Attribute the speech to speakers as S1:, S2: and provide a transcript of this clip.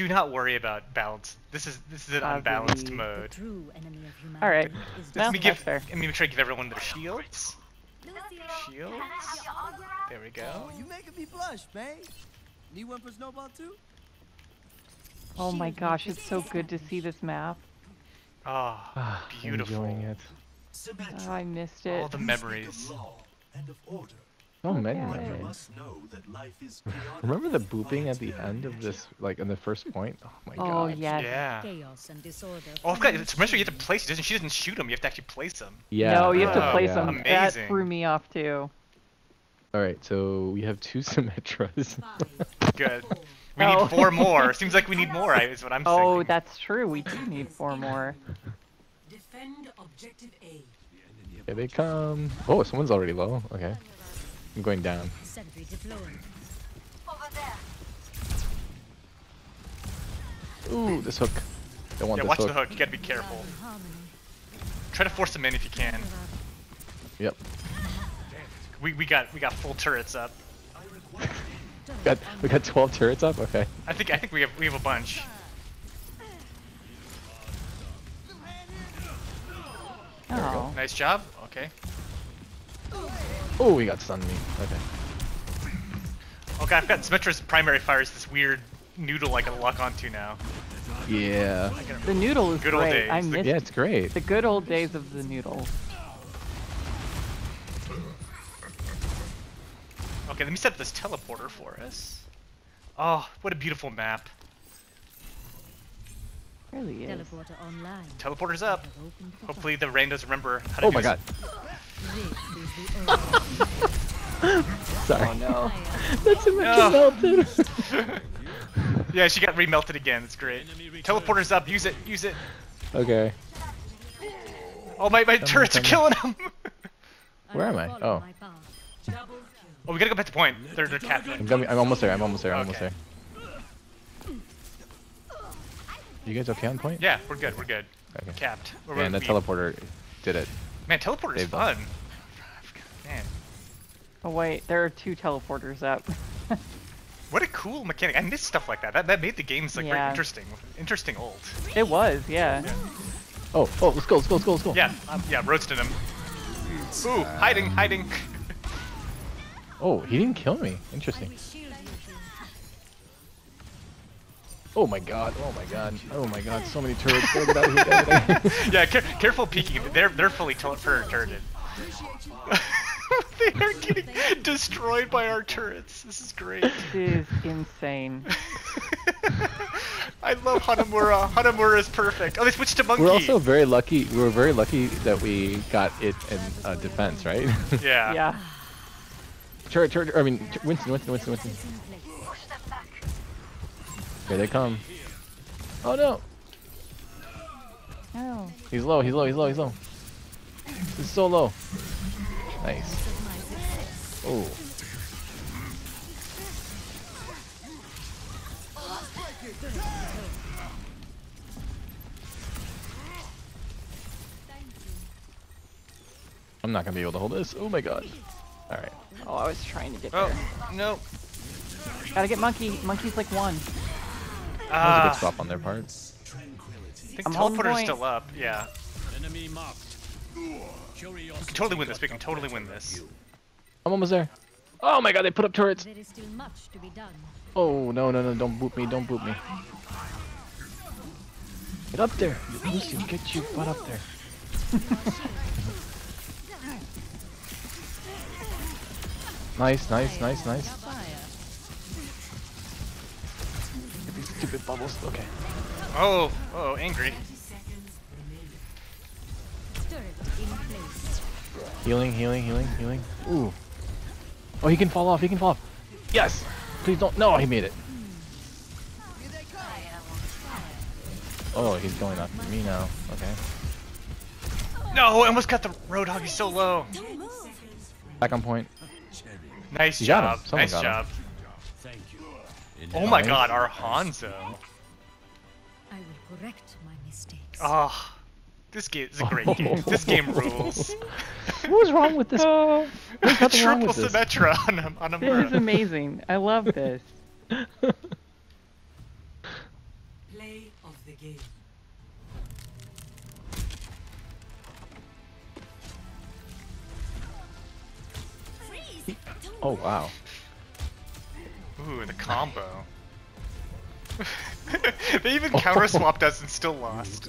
S1: Do not worry about balance. This is this is an unbalanced mode.
S2: True enemy of humanity
S3: All right.
S1: Let me give.
S3: fair.
S1: Let me make sure I give everyone their shields. Shields. There we go.
S4: Oh, you making me blush, man. Need one for Snowball too?
S3: Oh my gosh, it's so good to see this map.
S1: Oh,
S5: Ah,
S1: beautiful.
S5: Enjoying it.
S3: Oh, I missed it.
S1: All the memories.
S6: and of order.
S5: Oh, so many
S6: You must know that life is
S5: Remember the booping at the end of this, like in the first point? Oh my
S3: Oh
S5: god.
S3: yes.
S1: Yeah.
S2: chaos and disorder.
S1: Oh, I forgot.
S2: find
S1: remember you have to place. Doesn't she doesn't shoot them? You have to actually place them.
S5: Yeah.
S3: no, you have to
S1: Oh,
S3: place
S5: yeah.
S3: them. That threw me off too.
S5: All right, so we have two Symmetras.
S1: Good. We
S3: Oh.
S1: need four more. Seems like we need more. I- Is what I'm saying.
S3: Oh,
S1: thinking.
S3: that's true. We do need four more.
S7: Defend objective A.
S5: Here they come. Oh, someone's already low. Okay. I'm going down.
S2: Sentry deployed.
S5: Ooh, this hook. Don't want
S1: Yeah,
S5: this
S1: watch
S5: hook.
S1: the hook. You gotta be careful. Try to force them in if you can.
S5: Yep.
S1: We we got we got full turrets up.
S5: Got, we got 12 turrets up? Okay.
S1: I think I think we have we have a bunch.
S3: Oh.
S1: Nice job. Okay.
S5: Oh, we got stunned me. Okay.
S1: Okay, I've got Symmetra's primary fire is this weird noodle I can lock onto now.
S5: Yeah.
S3: The noodle is
S1: Good old
S3: great. I
S1: days. The-
S3: missed
S5: Yeah, it's great.
S3: the good old days of the noodle.
S1: Okay, let me set up this teleporter for us. Oh, what a beautiful map.
S3: really is.
S2: Teleporter online.
S1: Teleporter's up.
S2: Have opened for
S1: Hopefully the Rein doesn't remember how to
S5: Oh
S1: do
S5: my god.
S2: This is the
S5: Sorry.
S3: Oh no.
S5: That's a
S1: No.
S5: melted.
S1: Yeah, she got remelted again. It's great. Teleporter's up. Use it. Use it.
S5: okay.
S1: Oh, my, my turrets are killing him.
S5: Where am I? Oh.
S1: oh, we gotta go back to point. They're, they're capturing.
S5: I'm, coming, I'm almost there. I'm almost there. I'm almost there. You guys okay on point?
S1: Yeah, we're good. We're good.
S5: Okay.
S1: Capped. We're
S5: Man, that
S1: we-
S5: teleporter did it.
S1: Man, teleporter's
S5: Saved
S1: fun.
S5: us.
S1: Man,
S3: Oh wait, there are two teleporters up.
S1: what a cool mechanic. I miss stuff like that. That, that made the games like very interesting. Interesting old.
S3: it was, yeah.
S5: Oh, oh, let's go, let's go, let's go, let's go.
S1: Yeah, um, yeah, roasted him. Ooh, hiding, hiding.
S5: Oh, he didn't kill me. Interesting. Oh my god, oh my god, oh my god, so many turrets. Get out of here, get out of here.
S1: yeah, care careful peeking. They're they're fully tur- tur- turreted. they are getting destroyed by our turrets. This is great.
S3: This is insane.
S1: I love Hanamura. Hanamura is perfect. Oh, they switched to monkey.
S5: We're also very lucky, we were very lucky that we got it in uh, defense, right?
S1: yeah.
S3: Yeah.
S5: turret, turret, I mean, Winston, Winston, Winston, Winston. Here they come. Oh no!
S3: Oh.
S5: He's low, he's low, he's low, he's low. He's so low. Nice. Oh. I'm not gonna be able to hold this. Oh my god. Alright.
S3: Oh, I was trying to get
S1: Oh
S3: there.
S1: no.
S3: Gotta get monkey. Monkey's like one.
S5: That was a
S1: Ah,
S5: good swap on their parts.
S1: I think
S3: I'm holding
S1: teleporter's
S3: point.
S1: still up. Yeah.
S8: Enemy marked.
S1: We can totally win this. We can totally win this.
S5: I'm almost there. Oh my god, they put up turrets.
S2: There is still much to be done.
S5: Oh no no no! Don't boot me! Don't boot me! Get up there, Lucy! Get your butt up there! nice, nice, nice, nice. Get these stupid bubbles. Okay.
S1: Oh, oh, angry.
S5: Healing, healing, healing, healing. Ooh. Oh, he can fall off. He can fall off. Yes. Please don't. No, he made it. Oh, he's going after me now. Okay.
S1: No, I almost got the roadhog. He's so low.
S5: Back on point.
S1: Nice
S5: You got
S1: job.
S5: him.
S1: Nice
S5: got
S1: job.
S8: Thank you.
S1: Oh my god, our Hanzo.
S2: I will correct my mistakes.
S1: Oh, this game is a great oh. game. This game rules.
S5: what was wrong with this? Uh, Triple wrong with
S1: Symmetra this. on, a, on a
S3: This is amazing. I love this.
S7: Play of the game.
S5: Oh wow.
S1: Ooh, the combo. they even counter swapped us and still lost.